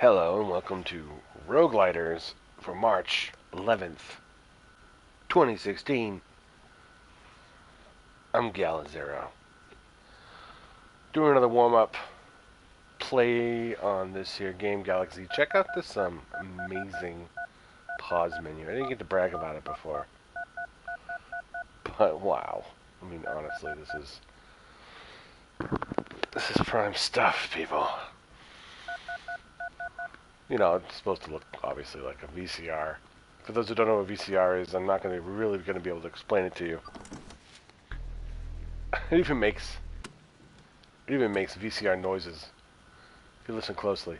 Hello and welcome to Rogueliters for March 11th, 2016. I'm Galazero. Doing another warm-up play on this here Game Galak-Z. Check out this um, amazing pause menu. I didn't get to brag about it before. But wow. I mean, honestly, this is... This is prime stuff, people you know, it's supposed to look obviously like a VCR. For those who don't know what VCR is, I'm not going to really going to be able to explain it to you. It even makes it even makes VCR noises. If you listen closely.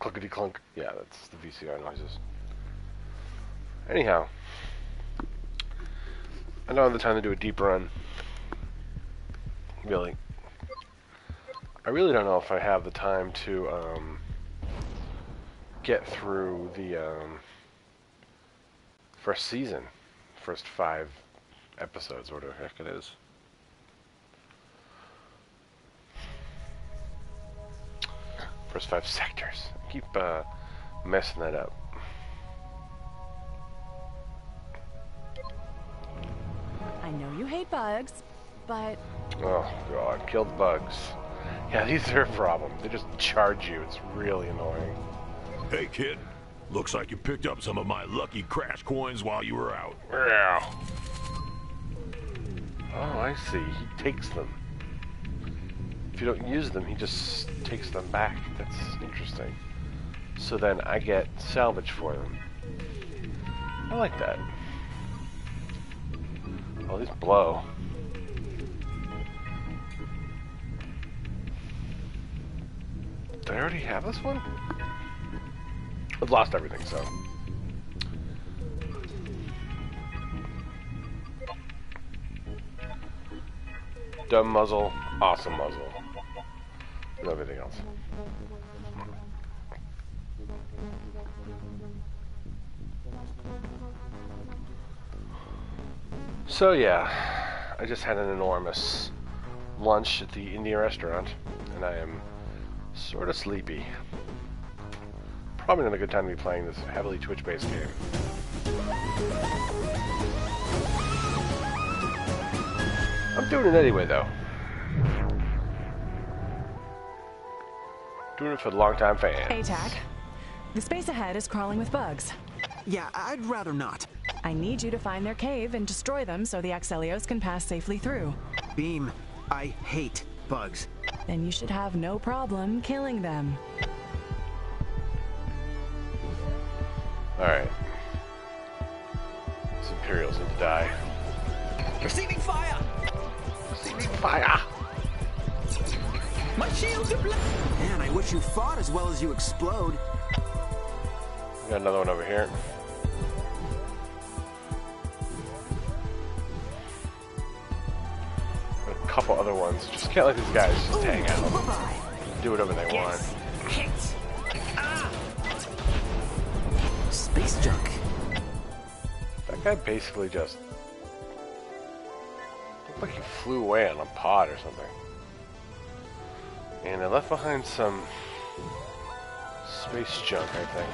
Clunkety clunk. Yeah, that's the VCR noises. Anyhow, I don't have the time to do a deep run. Really. I really don't know if I have the time to um, get through the um, first season, first five episodes, or whatever the heck it is. First five sectors. I keep uh, messing that up. I know you hate bugs, but... Oh, God. Kill the bugs. Yeah, these are a problem. They just charge you. It's really annoying. Hey, kid. Looks like you picked up some of my lucky crash coins while you were out. Yeah. Oh, I see. He takes them. If you don't use them, he just takes them back. That's interesting. So then I get salvage for them. I like that. Oh, these blow. Did I already have this one? I've lost everything, so. Dumb muzzle, awesome muzzle. And everything else. So yeah, I just had an enormous lunch at the Indian restaurant, and I am sort of sleepy probably not a good time to be playing this heavily Twitch-based game. I'm doing it anyway, though. Doing it for the long-time fans. A-Tak, the space ahead is crawling with bugs. Yeah, I'd rather not. I need you to find their cave and destroy them so the Axelios can pass safely through. Beam, I hate bugs. Then you should have no problem killing them. Alright. These Imperials need to die. Receiving fire! Receiving fire! My shields are Man, I wish you fought as well as you explode. Got another one over here. A couple other ones. Just can't let these guys just hang out. Do whatever they want. That guy basically just looked like he flew away on a pod or something. And I left behind some space junk, I think.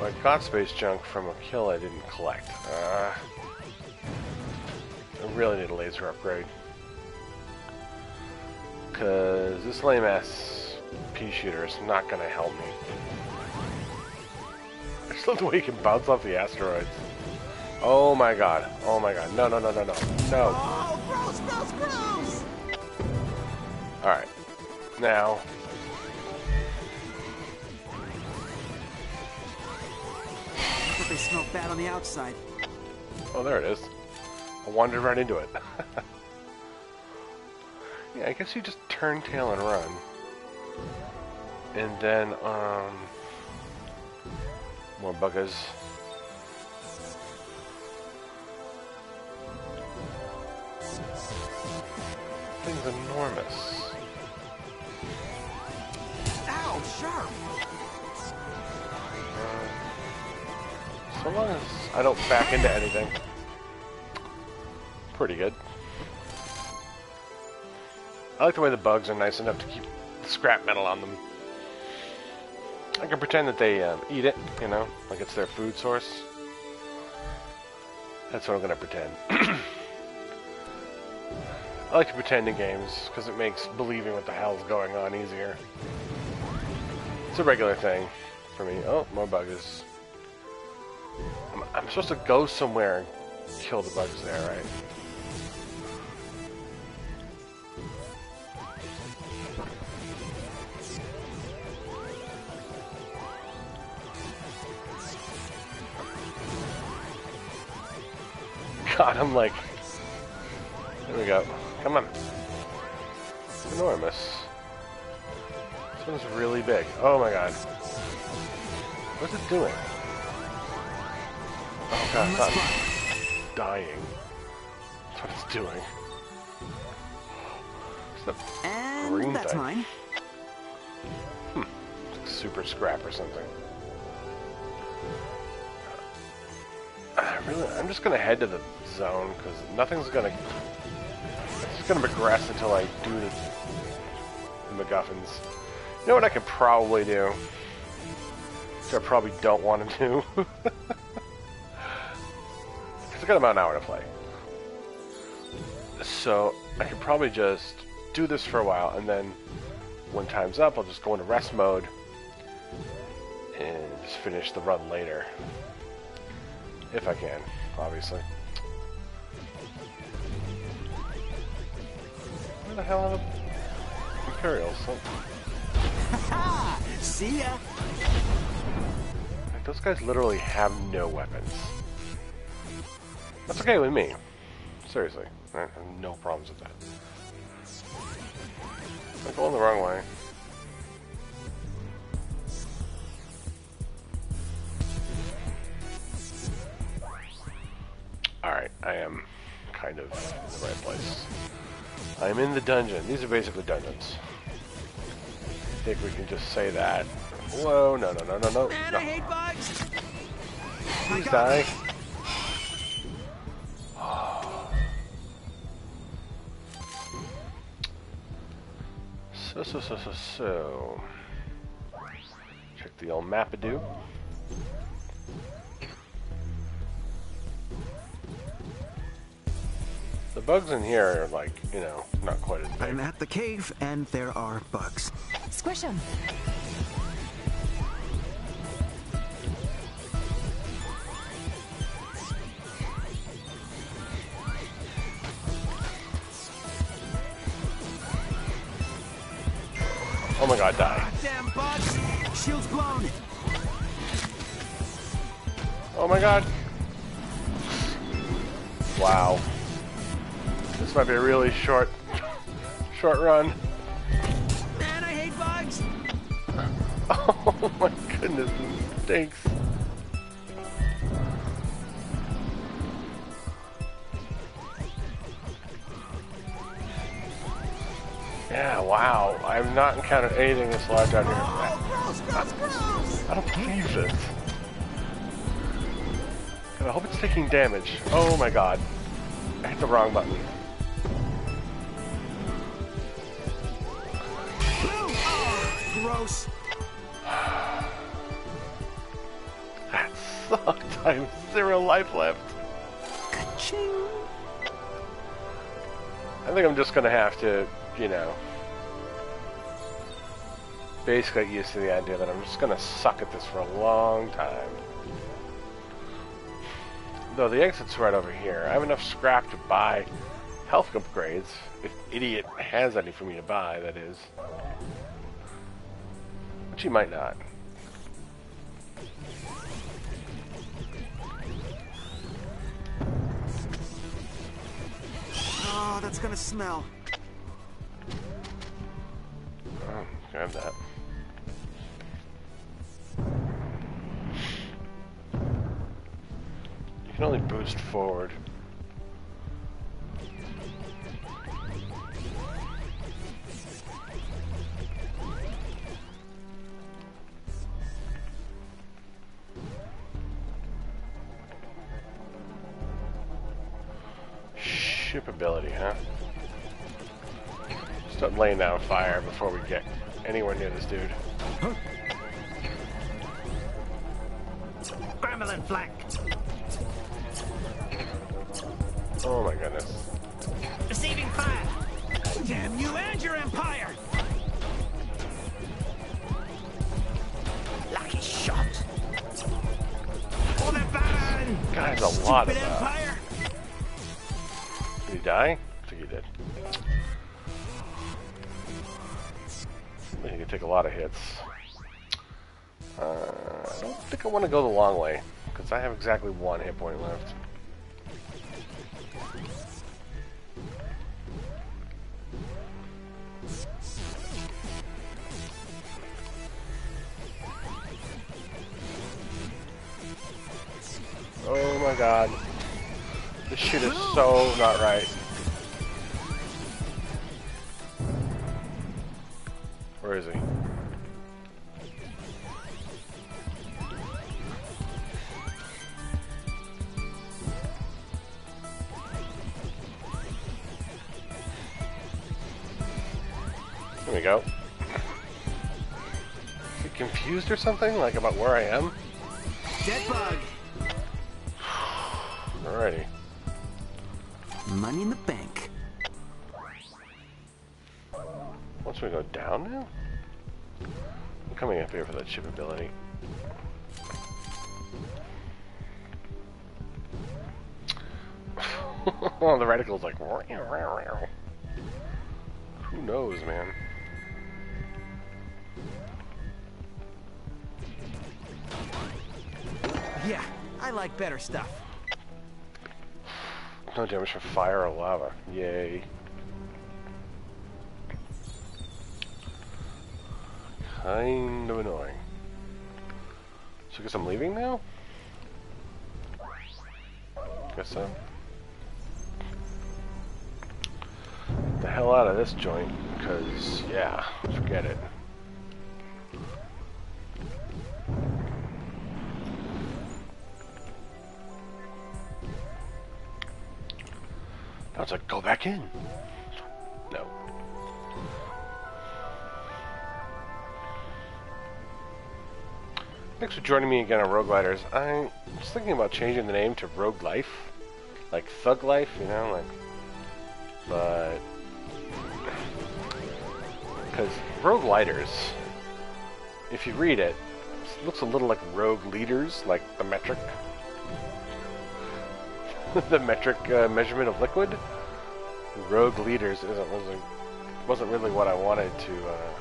Well, I got space junk from a kill I didn't collect. Uh, I really need a laser upgrade. Because this lame-ass pea shooter is not going to help me. I just love the way you can bounce off the asteroids. Oh my god. Oh my god. No, no, no, no, no. No. Oh, gross, gross, gross! Alright. Now. I they smelled bad on the outside. Oh, there it is. I wandered right into it. yeah, I guess you just turn tail and run. And then, um... More buggers. Thing's enormous. Ow, sharp! Uh, so long as I don't back into anything. Pretty good. I like the way the bugs are nice enough to keep the scrap metal on them. I can pretend that they um, eat it, you know, like it's their food source. That's what I'm gonna pretend. I like to pretend in games because it makes believing what the hell's going on easier. It's a regular thing for me. Oh, more bugs. I'm, I'm supposed to go somewhere and kill the bugs there, right? God, I'm like... There we go. Come on. It's enormous. This one's really big. Oh my god. What's it doing? Oh god, I'm dying. That's what it's doing. It's And that's thing. mine. Hmm. super scrap or something. I really, I'm just gonna head to the zone because nothing's gonna. It's gonna progress until I do the, the MacGuffins. You know what I could probably do? Which I probably don't want to do. Because I got about an hour to play. So I could probably just do this for a while and then when time's up, I'll just go into rest mode and just finish the run later. If I can, obviously. Where the hell are the Imperials? Ha! See ya. Like, those guys literally have no weapons. That's okay with me. Seriously. I have no problems with that. I'm going the wrong way. I am kind of in the right place. I'm in the dungeon. These are basically dungeons. I think we can just say that. Whoa, no, no, no, no, no. Man, no. I hate bugs. Please die. So, so, so, so, so. Check the old Mapadoo. The bugs in here are like, you know, not quite as big. I'm at the cave, and there are bugs. Squish them. Oh my god, die. Damn bugs! Shield's blown. Oh my god. Wow. This might be a really short, short run. Man, I hate bugs. Oh my goodness, this stinks. Yeah, wow. I have not encountered anything this large out here. Oh, gross, gross, gross. I don't believe this. God, I hope it's taking damage. Oh my god. I hit the wrong button. Gross. That sucked. I have zero life left. Ka-ching. I think I'm just gonna have to, you know, basically get used to the idea that I'm just gonna suck at this for a long time. Though the exit's right over here. I have enough scrap to buy health upgrades. If idiot has any for me to buy, that is. Which he might not. Oh, that's gonna smell. Oh, grab that. You can only boost forward. Ship ability, huh? Start laying down fire before we get anywhere near this dude. Gremlin flank. Oh my goodness. Receiving fire. Damn you and your empire. Lucky shot. For the Baron. God, there's a lot of uh, Stupid that. Die? I think he did. He could take a lot of hits. Uh, I don't think I want to go the long way, because I have exactly one hit point left. Confused or something? Like about where I am? Dead bug. Alrighty. Money in the bank. Once we go down now? I'm coming up here for that chip ability. the reticle's like. Who knows, man? Yeah, I like better stuff. No damage from fire or lava. Yay. Kind of annoying. So I guess I'm leaving now? Guess so. The hell out of this joint, because, yeah, forget it. Like, go back in. No. Thanks for joining me again on Rogueliters. I'm just thinking about changing the name to Rogue Life. Like Thug Life, you know, like. But. Because Rogueliters, if you read it, it looks a little like Rogue Leaders, like the metric. the metric uh, measurement of liquid. Rogue Leaders isn't wasn't wasn't really what I wanted to uh,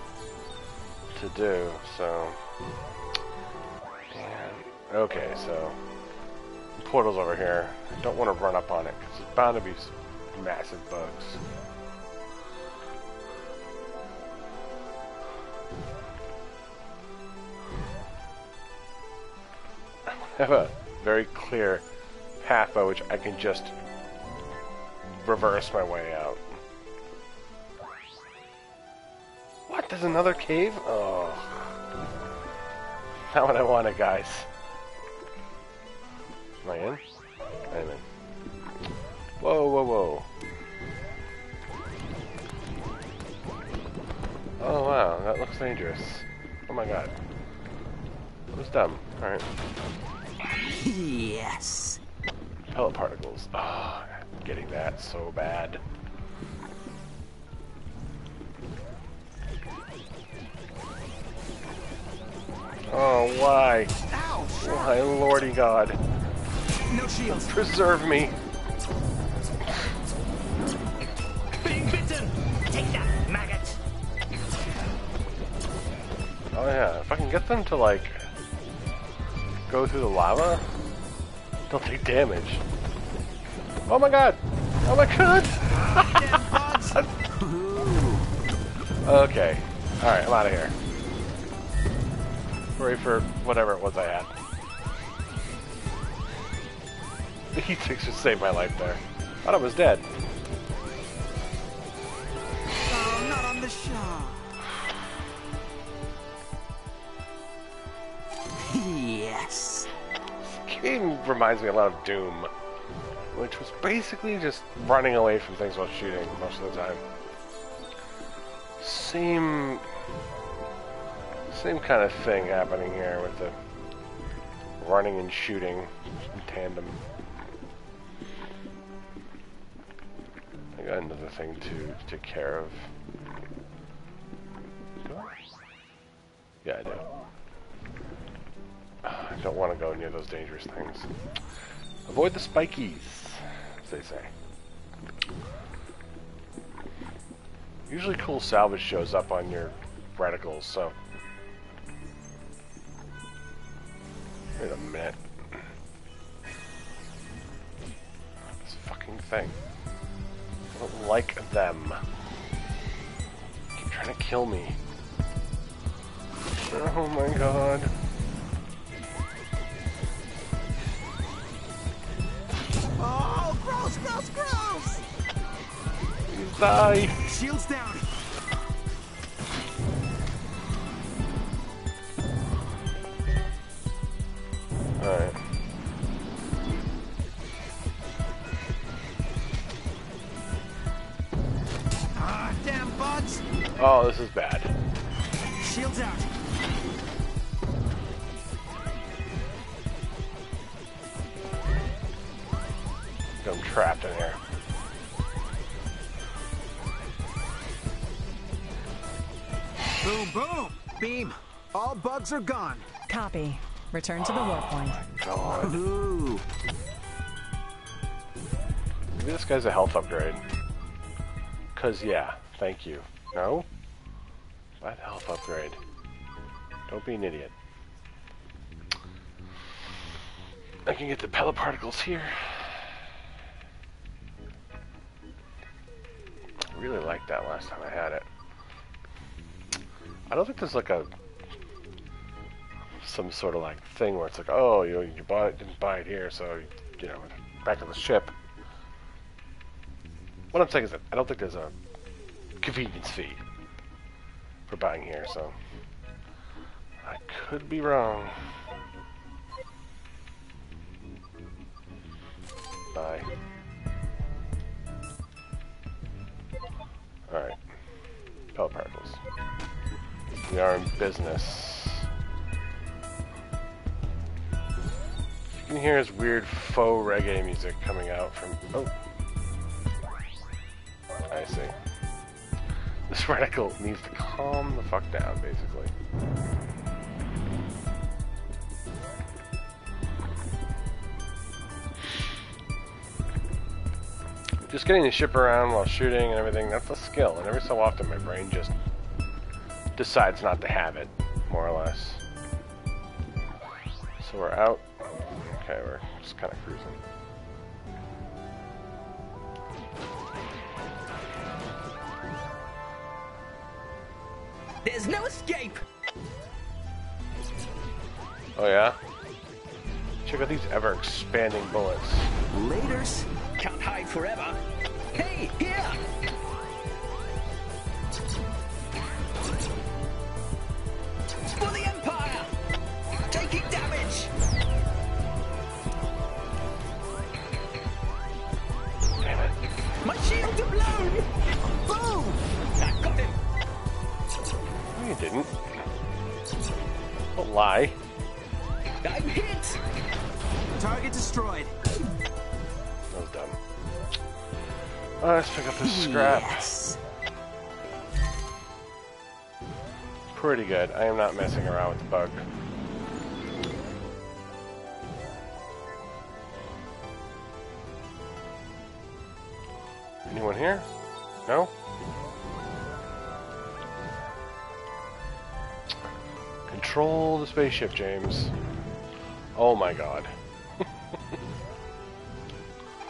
to do. So, and, okay, so portal's over here. I don't want to run up on it because it's bound to be massive bugs. I have a very clear path by which I can just reverse my way out. What? There's another cave? Oh. Not what I wanted, guys. Am I in? I'm in. Whoa, whoa, whoa. Oh, wow. That looks dangerous. Oh my god. That was dumb. Alright. Yes. Pellet particles. Ah, getting that so bad. Oh, why? Ow! Why, lordy god. No shields. Preserve me. Being bitten. Take that, maggot. Oh yeah, if I can get them to like go through the lava, they'll take damage. Oh my god! Oh my god! Okay. Alright, I'm out of here. Sorry for whatever it was I had. He just saved my life there. Thought I was dead. Oh, not on the yes. game reminds me a lot of Doom, which was basically just running away from things while shooting most of the time. Same, same kind of thing happening here with the running and shooting in tandem. I got another thing to take care of. Yeah, I do. I don't want to go near those dangerous things. Avoid the spikies, they say. Usually cool salvage shows up on your reticles, so... Wait a minute. This fucking thing. I don't like them. Keep trying to kill me. Oh my god. Oh, gross, gross, gross! Die. Shields down. Alright. Ah, damn bugs! Oh, this is bad. Shields out. I'm trapped in here. Boom, boom! Beam. All bugs are gone. Copy. Return to the warp point. God. Ooh. Maybe this guy's a health upgrade. Cause yeah, thank you. No? Buy the health upgrade. Don't be an idiot. I can get the pellet particles here. Really liked that last time I had it. I don't think there's like a some sort of like thing where it's like, oh, you you bought it, didn't buy it here, so you know, back to the ship. What I'm saying is that I don't think there's a convenience fee for buying here, so I could be wrong. Bye. Alright. Pellet particles. We are in business. You can hear his weird faux reggae music coming out from. Oh. I see. This reticle needs to calm the fuck down, basically. Just getting the ship around while shooting and everything, that's a skill. And every so often my brain just decides not to have it, more or less. So we're out. Okay, we're just kind of cruising. There's no escape! Oh yeah? Check out these ever expanding bullets. Laters. Can't hide forever. Hey, here! For the Empire! Taking damage! My shields are blown! Boom! I got him! No, you didn't. Don't lie. I'm hit! Target destroyed. Uh, let's pick up this scrap. Yes. Pretty good. I am not messing around with the bug. Anyone here? No? Control the spaceship, James. Oh my god.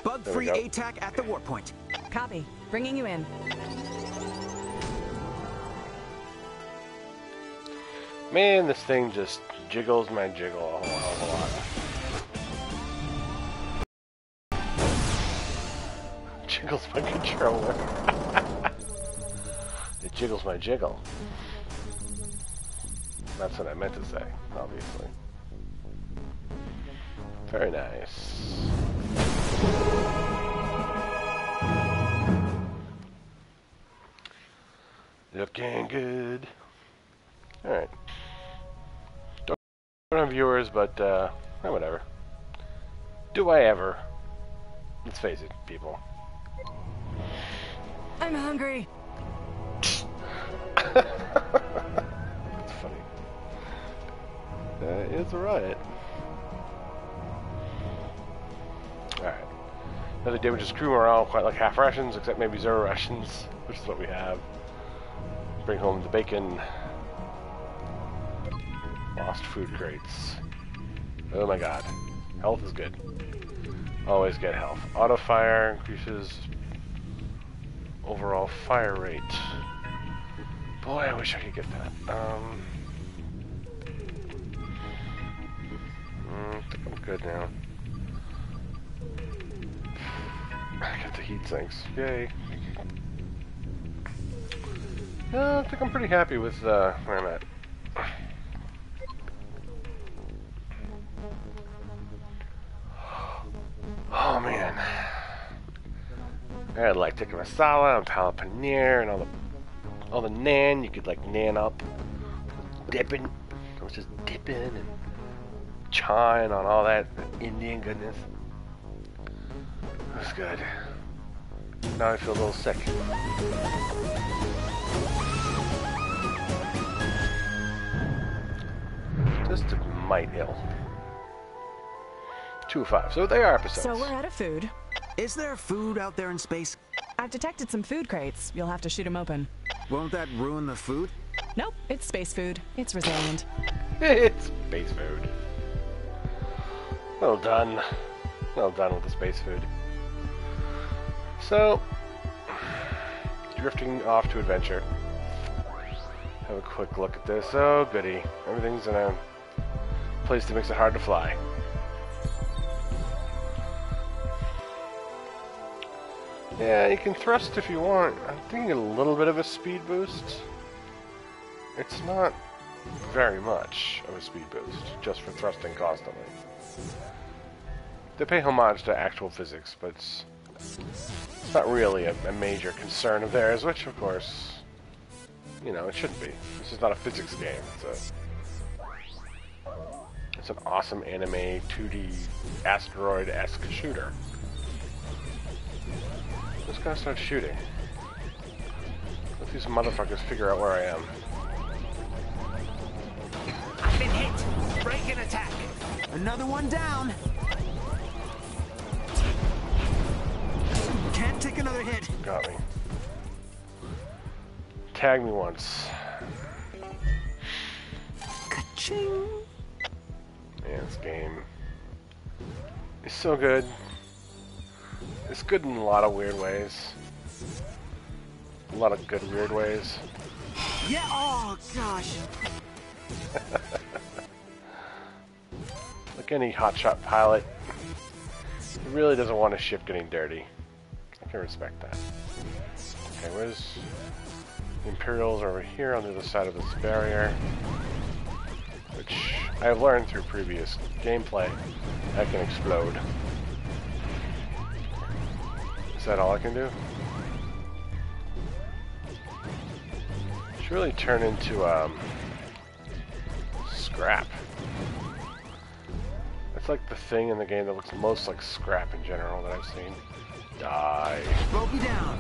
Bug-free go. A-Tak at the warp point. Copy. Bringing you in. Man, this thing just jiggles my jiggle a whole lot. jiggles my controller. it jiggles my jiggle. That's what I meant to say, obviously. Very nice. Looking good. Alright. Don't have viewers, but uh, Eh, whatever. Do I ever? Let's face it, people. I'm hungry. That's funny. That is right. Alright. Another day we just crew around quite like half rations, except maybe zero rations, which is what we have. Bring home the bacon. Lost food crates. Oh my god. Health is good. Always get health. Auto fire increases overall fire rate. Boy, I wish I could get that. Um, mm, I think I'm good now. I got the heat sinks. Yay. I think I'm pretty happy with uh, where I'm at. Oh man. I had like tikka masala and palak paneer and all the all the nan you could like nan up, dipping. I was just dipping and chawing on all that Indian goodness. It was good. Now I feel a little sick. Just a mite ill. Two of five. So they are episodes. So we're out of food. Is there food out there in space? I've detected some food crates. You'll have to shoot them open. Won't that ruin the food? Nope, it's space food. It's resilient. it's space food. Well done. Well done with the space food. So, drifting off to adventure. Have a quick look at this. Oh, goody. Everything's in a place that makes it hard to fly. Yeah, you can thrust if you want. I'm thinking a little bit of a speed boost. It's not very much of a speed boost, just for thrusting constantly. They pay homage to actual physics, but it's, it's not really a, a major concern of theirs, which, of course, you know, it shouldn't be. This is not a physics game. It's a it's an awesome anime 2D asteroid-esque shooter. Just gotta start shooting. Let these motherfuckers figure out where I am. I've been hit. Break and attack. Another one down. Can't take another hit. Got me. Tag me once. Ka-ching. Man, this game is so good. It's good in a lot of weird ways. A lot of good weird ways. Yeah, oh gosh. Like any hotshot pilot, he really doesn't want his ship getting dirty. I can respect that. Okay, where's the Imperials over here on the other side of this barrier, which I have learned through previous gameplay. I can explode. Is that all I can do? Should really turn into um, scrap. It's like the thing in the game that looks most like scrap in general that I've seen. Die. Broke me down.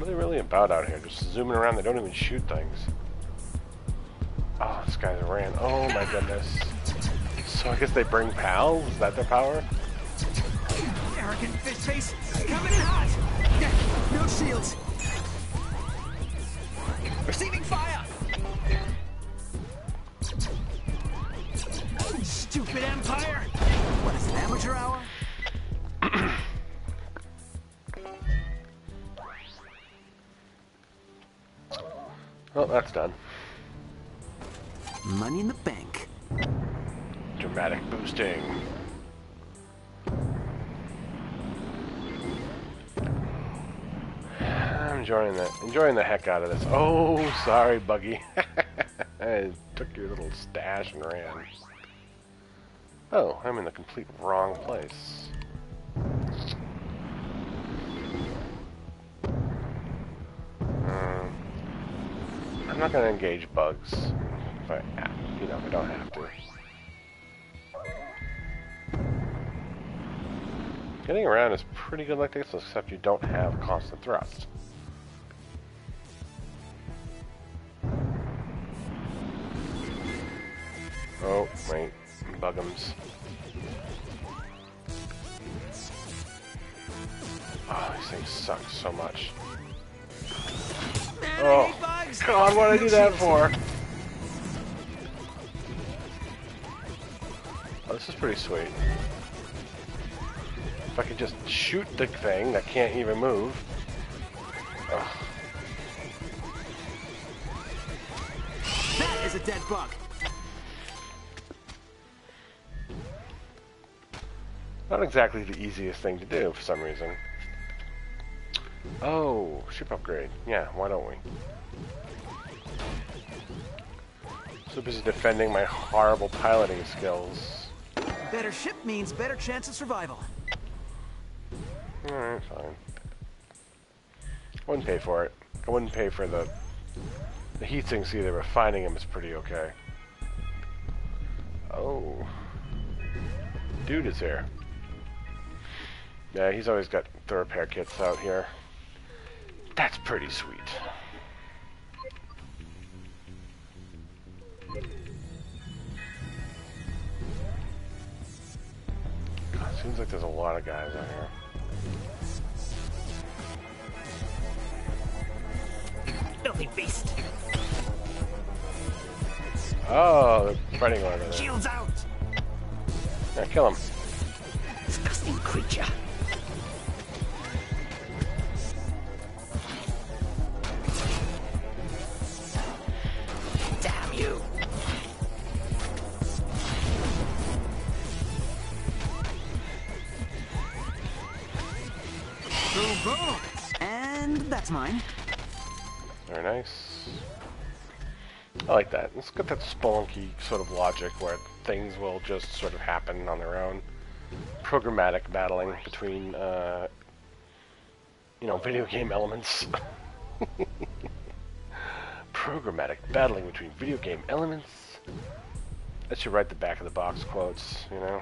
What are they really about out here? Just zooming around, they don't even shoot things. Oh, this guy's ran. Oh my goodness. So I guess they bring pals? Is that their power? Arrogant fish face. Coming in hot. No shields. Receiving fire. Stupid Empire. What is it, amateur hour? Oh, that's done. Money in the bank. Dramatic boosting. I'm enjoying the enjoying the heck out of this. Oh, sorry, Buggy. I took your little stash and ran. Oh, I'm in the complete wrong place. Not gonna engage bugs but you know, we don't have to. Getting around is pretty good like this, except you don't have constant thrust. Oh, wait. Bugums. Oh, these things suck so much. Oh. God, what did I do that for? Oh, this is pretty sweet. If I could just shoot the thing that can't even move. Ugh. That is a dead bug. Not exactly the easiest thing to do for some reason. Oh, ship upgrade. Yeah, why don't we? So busy defending my horrible piloting skills. Better ship means better chance of survival. Alright, fine. I wouldn't pay for it. I wouldn't pay for the the heat sinks either, but finding them is pretty okay. Oh. Dude is here. Yeah, he's always got the repair kits out here. That's pretty sweet. God, seems like there's a lot of guys out here. Filthy beast. Oh, they're fighting over there. Shields out. Yeah, kill him. Disgusting creature. I like that. It's got that Spelunky sort of logic where things will just sort of happen on their own. Programmatic battling between, uh, you know, video game elements. Programmatic battling between video game elements. That should write the back of the box quotes, you know.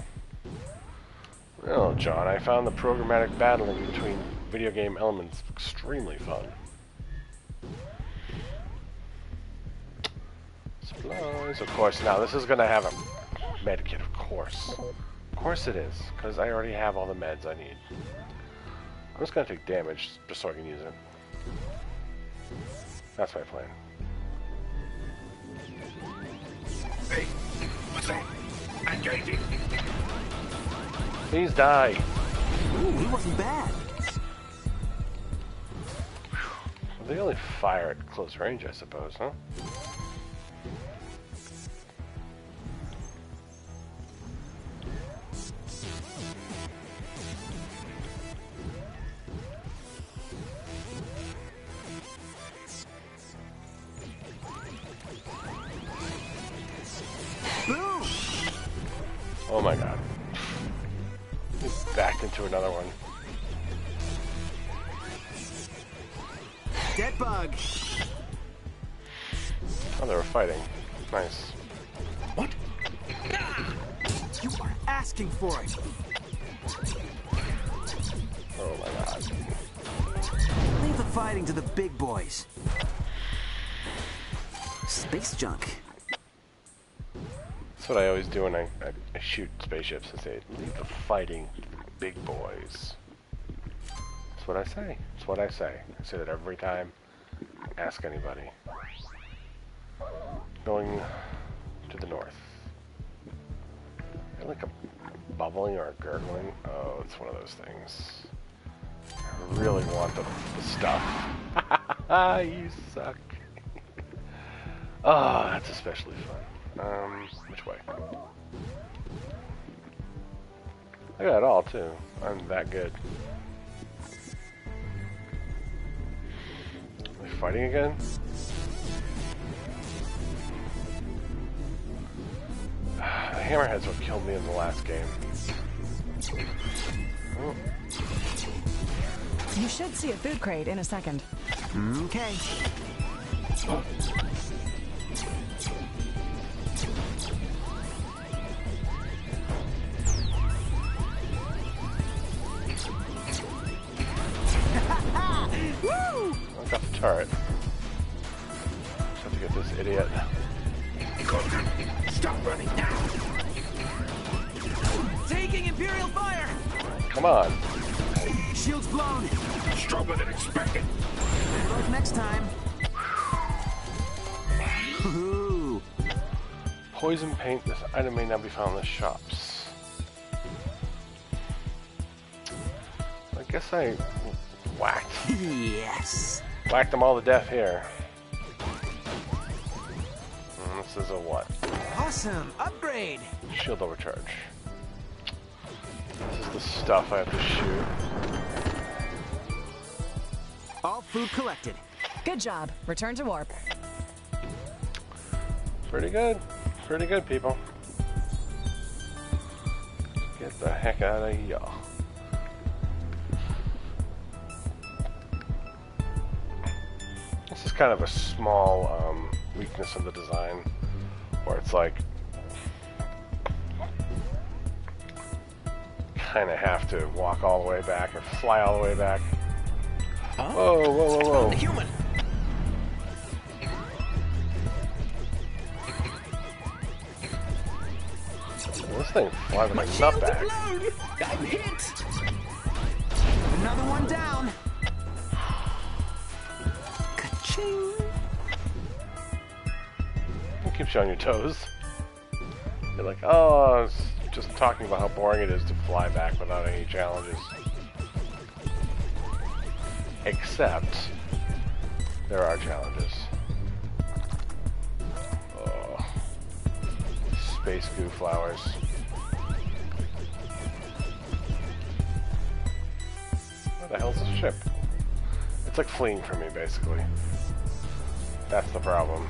Well, John, I found the programmatic battling between video game elements extremely fun. Supplies, of course. Now, this is going to have a med kit, of course. Of course it is, because I already have all the meds I need. I'm just going to take damage just so I can use it. That's my plan. Hey, what's that? Engaging. Please die. Ooh, he wasn't bad. Well, they only fire at close range, I suppose, huh? Spaceships. and say, leave the fighting big boys. That's what I say. That's what I say. I say that every time. Ask anybody. Going to the north. Is like a bubbling or a gurgling? Oh, it's one of those things. I really want the, the stuff. you suck. Oh, that's especially fun. Um, which way? I got it all too. I'm that good. Are we fighting again? The hammerhead's what killed me in the last game. Oh, You should see a food crate in a second. Okay. Woo! Got the turret. Just have to get this idiot. Stop running now! Taking Imperial fire! Come on. Shield's blown. Stronger than expected. Better next time. Poison paint. This item may not be found in the shops. I guess I whacked Yes. Whacked them all to death here. And this is a what? Awesome. Upgrade. Shield overcharge. This is the stuff I have to shoot. All food collected. Good job. Return to warp. Pretty good. Pretty good, people. Get the heck out of here. Kind of a small um, weakness of the design, where it's like kind of have to walk all the way back or fly all the way back. Whoa, whoa, whoa, whoa! The human! This thing flies like a nutbag. I'm hit! Another one down. Keep you on your toes. You're like, oh, I was just talking about how boring it is to fly back without any challenges. Except, there are challenges. Oh, space goo flowers. Where the hell's the ship? It's like fleeing from me, basically. That's the problem.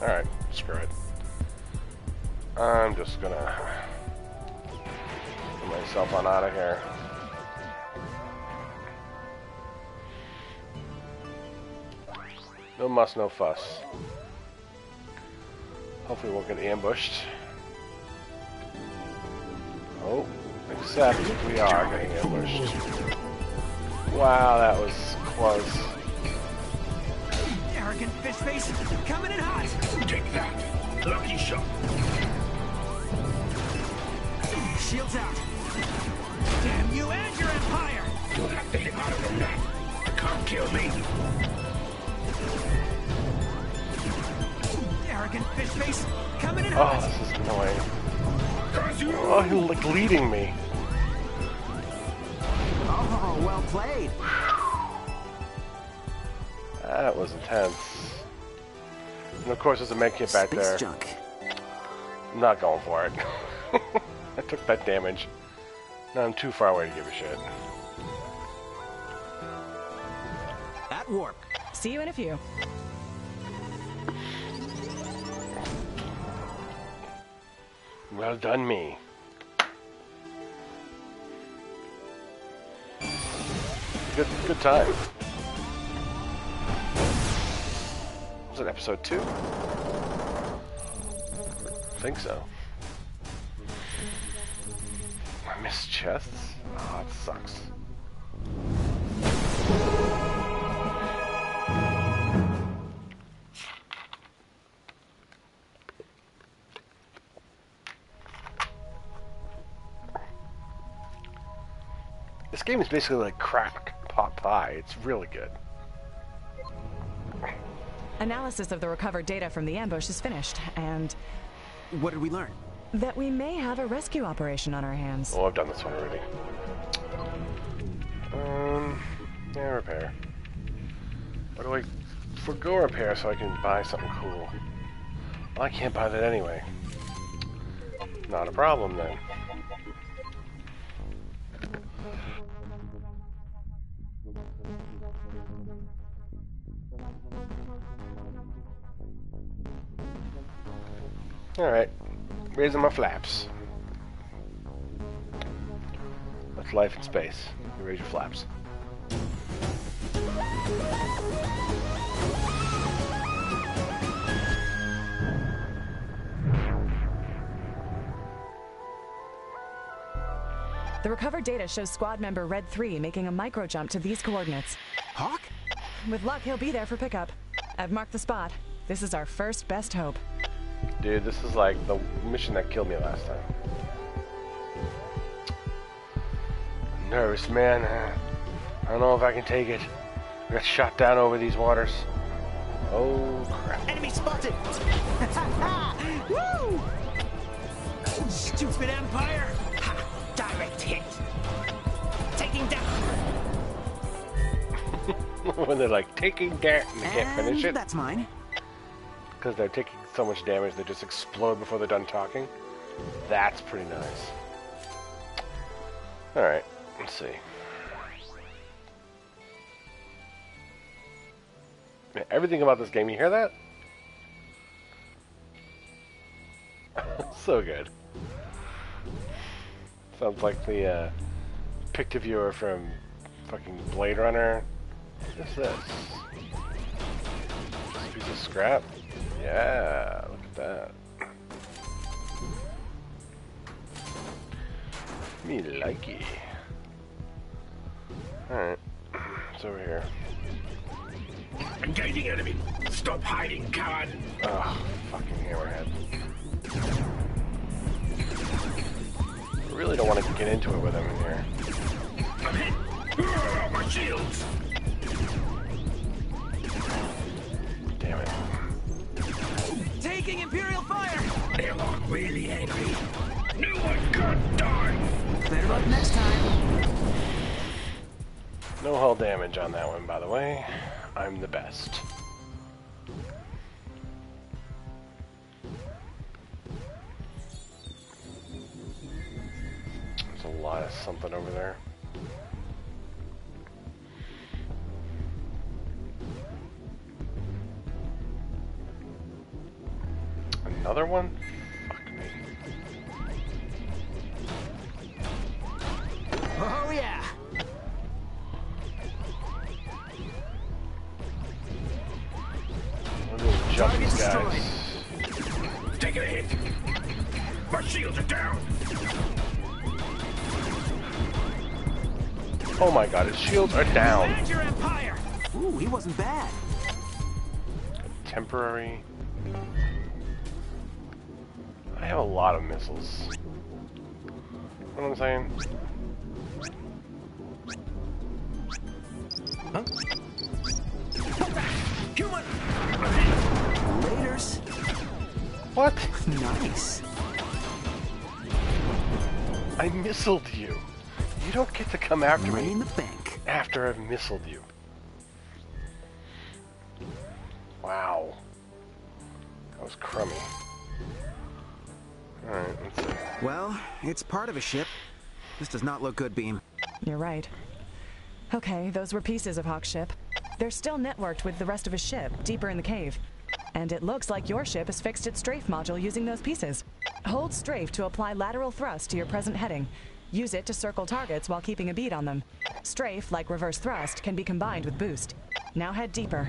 Alright, screw it. I'm just gonna get myself on out of here. No muss, no fuss. Hopefully we won't get ambushed. Oh, except we are getting ambushed. Wow, that was close. Arrogant fish face, coming in hot! Take that. Lucky shot. Shields out. Damn you and your empire! You'll have to hit out of the net. Can't kill me. Arrogant fish face, coming in Oh, hot! this is annoying. You. Oh, you're like leading me. Oh, well played. That was intense. And of course, there's a med kit back Space there. junk. I'm not going for it. I took that damage. Now I'm too far away to give a shit. At warp. See you in a few. Well done, me. Good, good time. Was it episode two? I think so. I missed chests. Oh, it sucks. This game is basically like crack pot pie. It's really good. Analysis of the recovered data from the ambush is finished, and What did we learn? that we may have a rescue operation on our hands. Oh, I've done this one already. Um, yeah, repair. What do I forgo repair so I can buy something cool? Well, I can't buy that anyway. Not a problem then. Alright. Raising my flaps. That's life in space. You raise your flaps. The recovered data shows squad member Red 3 making a micro jump to these coordinates. Hawk? With luck, he'll be there for pickup. I've marked the spot. This is our first best hope. Dude, this is like the mission that killed me last time. I'm nervous, man. I don't know if I can take it. I got shot down over these waters. Oh, crap. Enemy spotted! Woo! Stupid Empire! Ha! Direct hit! Taking down! when they're like taking that and they can't finish it That's mine. because they're taking so much damage they just explode before they're done talking. That's pretty nice. Alright, let's see. Everything about this game, you hear that? so good. Sounds like the uh, Pictoviewer from fucking Blade Runner. What's this? Just piece of scrap? Yeah, look at that. Me likey. Alright, it's over here. Engaging enemy. Stop hiding, coward. Oh, fucking hammerhead. I really don't want to get into it with him in here. I'm hit. My shields. Taking Imperial fire! They look really angry. No one could die. Better luck next time. No hull damage on that one, by the way. I'm the best. Taking a hit. My shields are down. Oh my god, his shields are down. Command! Ooh, he wasn't bad. Temporary. I have a lot of missiles. You know what I'm saying? Human! What? Nice. I missiled you. You don't get to come after Money me in the bank. after I've missiled you. Wow. That was crummy. Alright, let's see. Well, it's part of a ship. This does not look good, Beam. You're right. Okay, those were pieces of Hawk's ship. They're still networked with the rest of his ship, deeper in the cave. And it looks like your ship has fixed its strafe module using those pieces. Hold strafe to apply lateral thrust to your present heading. Use it to circle targets while keeping a bead on them. Strafe, like reverse thrust, can be combined with boost. Now head deeper.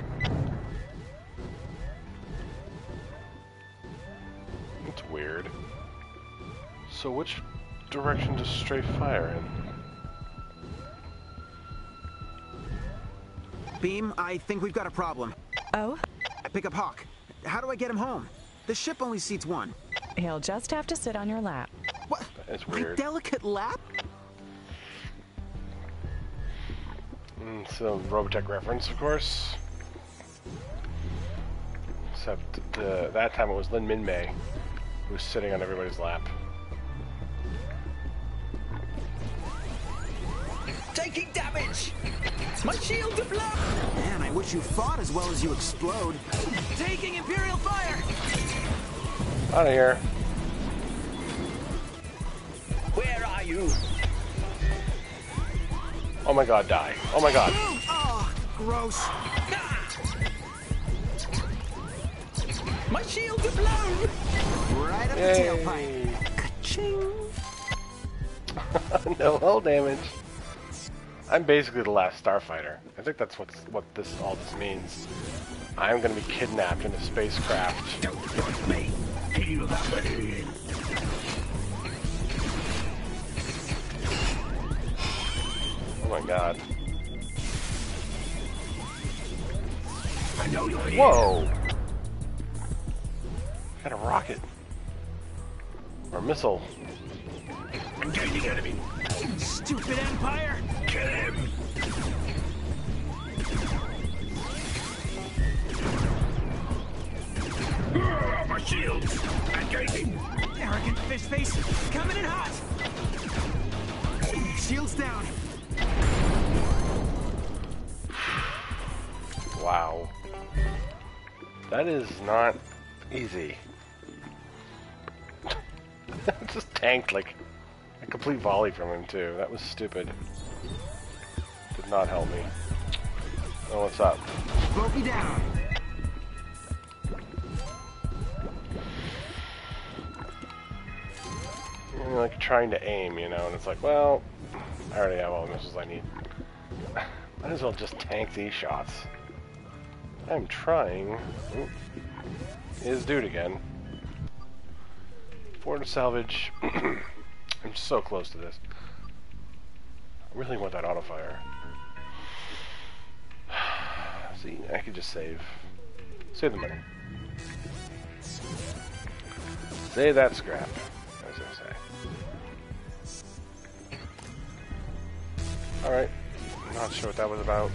It's weird. So which direction does strafe fire in? Beam, I think we've got a problem. Oh? I pick up Hawk. How do I get him home? The ship only seats one. He'll just have to sit on your lap. What? That's My weird. delicate lap? Mm, so Robotech reference, of course. Except uh, that time it was Lynn Minmei who was sitting on everybody's lap. Taking damage! My shields are blown! Man, I wish you fought as well as you explode. Taking Imperial fire! Out of here. Where are you? Oh my god, die. Oh my god. Oh, gross. Ah! My shields are blown! Right up the Yay. tailpipe. Ka-ching. no hull damage. I'm basically the last starfighter. I think that's what's, what this all this means. I'm gonna be kidnapped in a spacecraft. Don't me. Feel that. Oh my god. I know you're here. Whoa! Got a rocket. Or a missile. Engaging enemy. Stupid Empire! Kill him. Ah, My shields. Engaging. Arrogant fish face! Coming in hot! Shields down. Wow. That is not easy. Just tanked like a complete volley from him too. That was stupid. Did not help me. Oh, what's up? Bogey down. You're like trying to aim, you know, and it's like, well, I already have all the missiles I need. Might as well just tank these shots. I'm trying. Oop. Is dude again. Ford salvage. I'm so close to this. I really want that auto fire. See, I could just save. Save the money. Save that scrap, as I say. Alright. Not sure what that was about.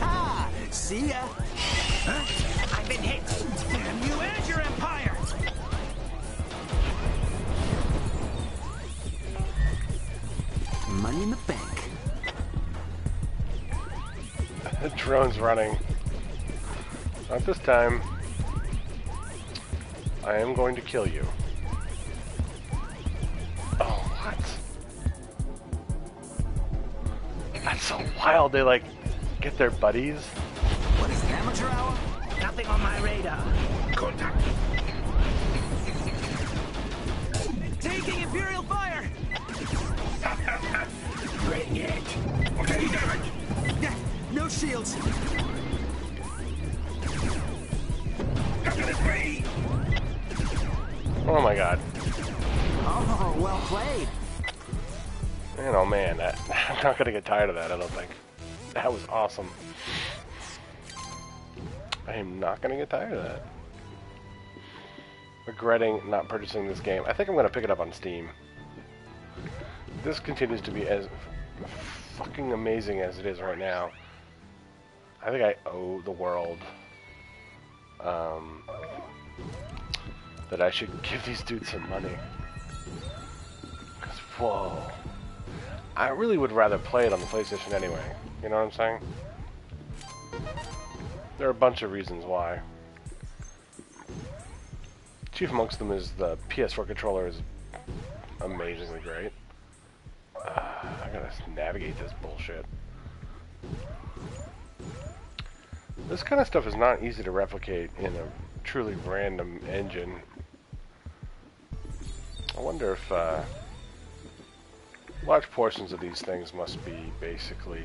See ya. I've been hit! Money in the bank. The drone's running. Not this time. I am going to kill you. Oh, what? That's so wild. They like get their buddies. What is amateur hour? Nothing on my radar. Shields. How can it be? Oh my god. Oh, well played. Man, oh man, that, I'm not gonna get tired of that. I don't think. That was awesome. I am not gonna get tired of that. Regretting not purchasing this game. I think I'm gonna pick it up on Steam. This continues to be as fucking amazing as it is right now. I think I owe the world um, that I should give these dudes some money. Cause whoa. I really would rather play it on the PlayStation anyway. You know what I'm saying? There are a bunch of reasons why. Chief amongst them is the PS4 controller is amazingly great. Uh, I gotta navigate this bullshit. This kind of stuff is not easy to replicate in a truly random engine. I wonder if uh, large portions of these things must be basically,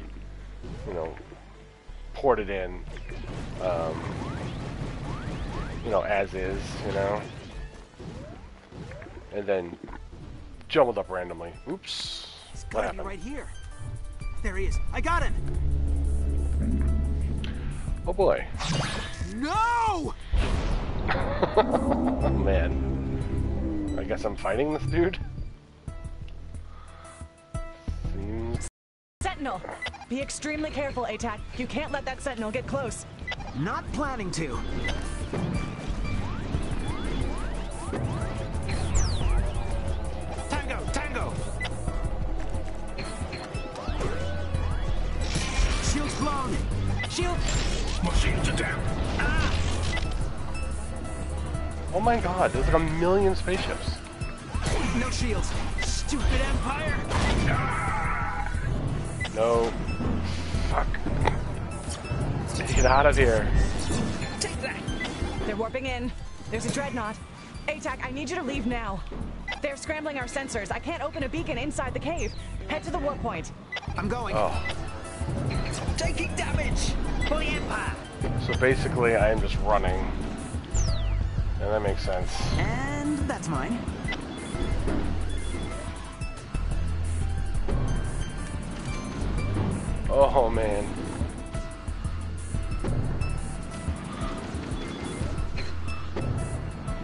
you know, ported in, um, you know, as is, you know, and then jumbled up randomly. Oops. He's What happened? right here. There he is. I got him. Oh boy. No! oh man. I guess I'm fighting this dude? Seems... Sentinel! Be extremely careful, A-Tak. You can't let that Sentinel get close. Not planning to. My god, there's like a million spaceships. No shields. Stupid Empire! No. Fuck. Get out of here. Take that! They're warping in. There's a dreadnought. A-Tak, I need you to leave now. They're scrambling our sensors. I can't open a beacon inside the cave. Head to the warp point. I'm going. Oh. Taking damage! For the Empire! So basically, I am just running. And that makes sense. And that's mine. Oh man.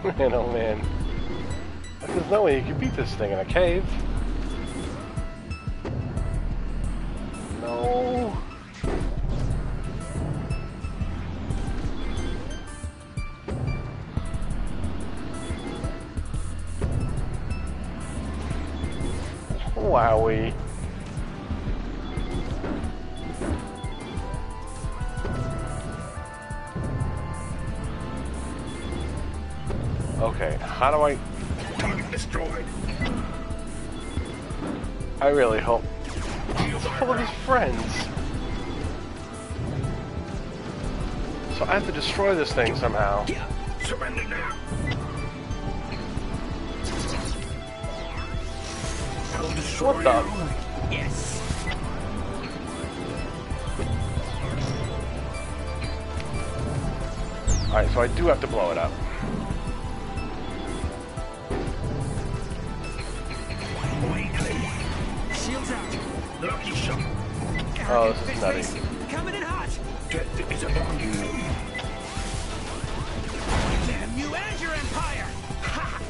Man, oh man. There's no way you can beat this thing in a cave. No. Okay, how do I... Target destroyed. I really hope... Of his friends. So I have to destroy this thing somehow. Yeah. Surrender now. What the... Yes. Alright, so I do have to blow it up. Oh, this is nutty. Coming in hot. Death is upon. Damn you and your empire. Ha!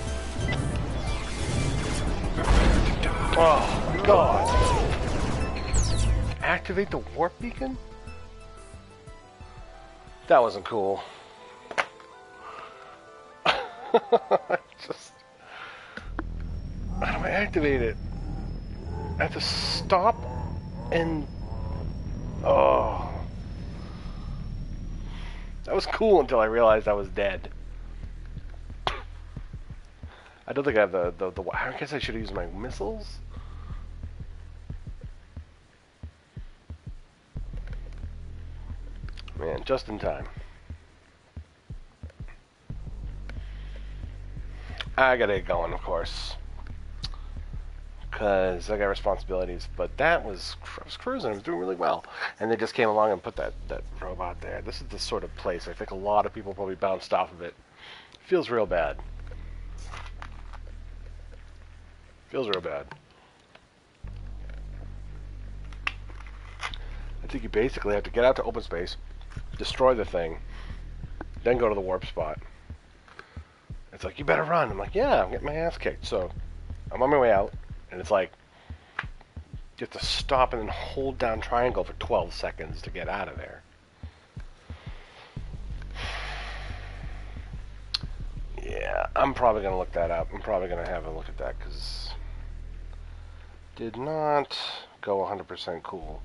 Prepare to die. Oh, God. Activate the warp beacon? That wasn't cool. Just... How do I activate it? I have to stop and... Oh... That was cool until I realized I was dead. I don't think I have the, the, the I guess I should have used my missiles. Man, just in time. I gotta get going, of course. Because I got responsibilities. But that was, I was cruising, I was doing really well. And they just came along and put that, that robot there. This is the sort of place I think a lot of people probably bounced off of it. Feels real bad. Feels real bad. I think you basically have to get out to open space, destroy the thing, then go to the warp spot. It's like, you better run. I'm like, yeah, I'm getting my ass kicked. So I'm on my way out, and it's like, you have to stop and then hold down triangle for 12 seconds to get out of there. Yeah, I'm probably going to look that up. I'm probably going to have a look at that because did not go 100% cool.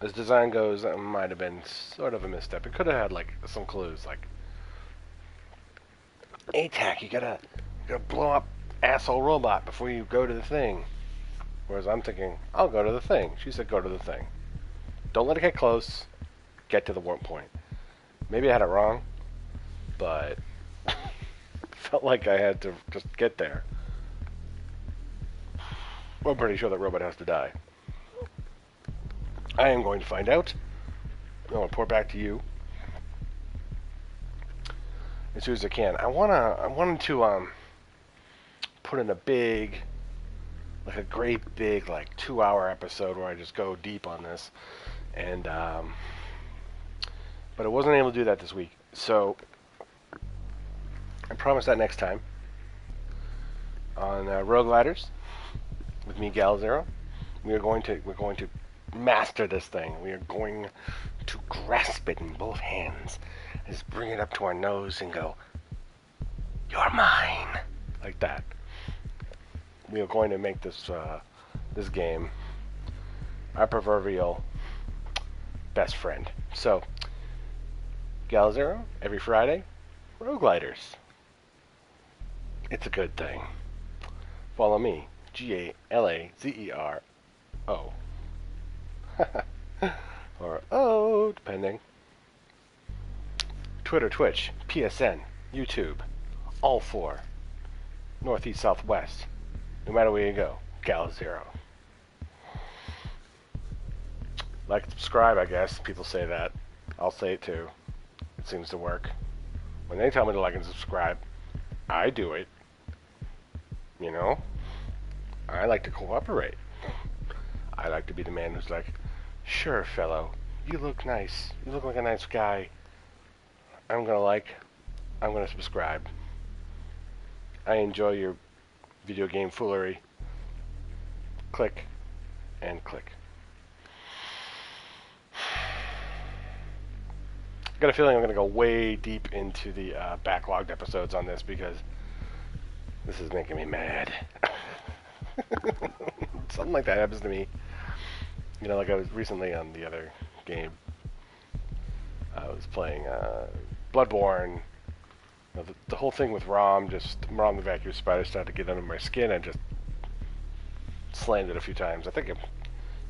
As design goes, that might have been sort of a misstep. It could have had like some clues, like A-Tak, you gotta, you gotta blow up asshole robot before you go to the thing. Whereas I'm thinking, I'll go to the thing. She said, go to the thing. Don't let it get close. Get to the warp point. Maybe I had it wrong, but felt like I had to just get there. I'm pretty sure that robot has to die. I am going to find out. To report back to you as soon as I can. I wanna, I wanted to um, put in a big, like a great big, like two-hour episode where I just go deep on this, and um, but I wasn't able to do that this week. So I promise that next time on uh, Rogueliters with me, Galazero. We are going to, we're going to master this thing. We are going to grasp it in both hands. Just bring it up to our nose and go, You're mine. Like that. We are going to make this uh, this game our proverbial best friend. So, Galazero, every Friday, Rogue. It's a good thing. Follow me, G A L A Z E R O. or O, depending. Twitter, Twitch, PSN, YouTube, all four. Northeast, Southwest. No matter where you go, Galazero. Like and subscribe, I guess. People say that. I'll say it too. It seems to work. When they tell me to like and subscribe, I do it. You know? I like to cooperate. I like to be the man who's like, sure, fellow, you look nice. You look like a nice guy. I'm gonna like, I'm gonna subscribe. I enjoy your video game foolery. Click and click. I got a feeling I'm going to go way deep into the uh, backlogged episodes on this because this is making me mad. Something like that happens to me. You know, like I was recently on the other game. I was playing uh, Bloodborne. Know, the, the, whole thing with Rom, just Rom the vacuum spider started to get under my skin and just slammed it a few times. I think I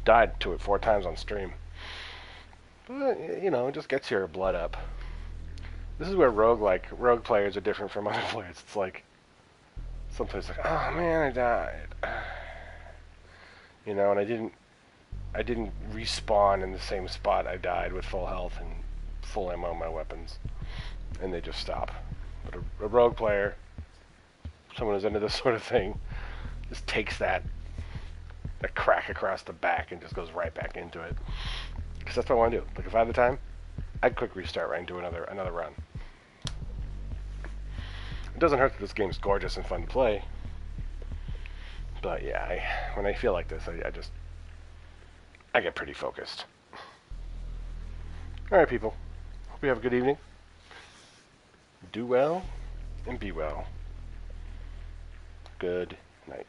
died to it four times on stream. But, you know, it just gets your blood up. This is where rogue like rogue players are different from other players. It's like sometimes like, oh man, I died. You know, and I didn't I didn't respawn in the same spot I died with full health and full ammo on my weapons. And they just stop. But a, a rogue player, someone who's into this sort of thing, just takes that that crack across the back and just goes right back into it. Because that's what I want to do. Like if I had the time, I'd quick restart right and do another another run. It doesn't hurt that this game's gorgeous and fun to play. But yeah, I, when I feel like this, I, I just I get pretty focused. All right, people. Hope you have a good evening. Do well and be well. Good night.